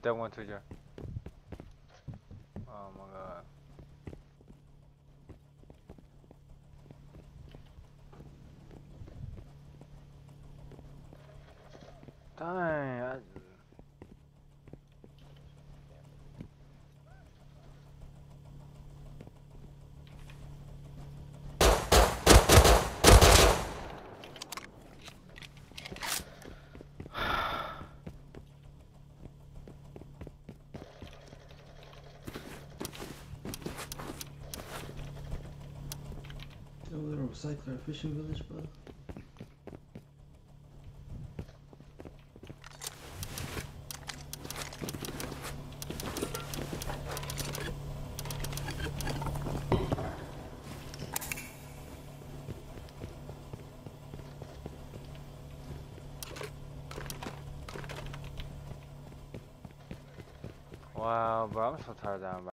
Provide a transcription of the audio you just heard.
That one to you. Oh my god. Dang, I... A little recycler fishing village, bro. Wow, bro, I'm so tired down.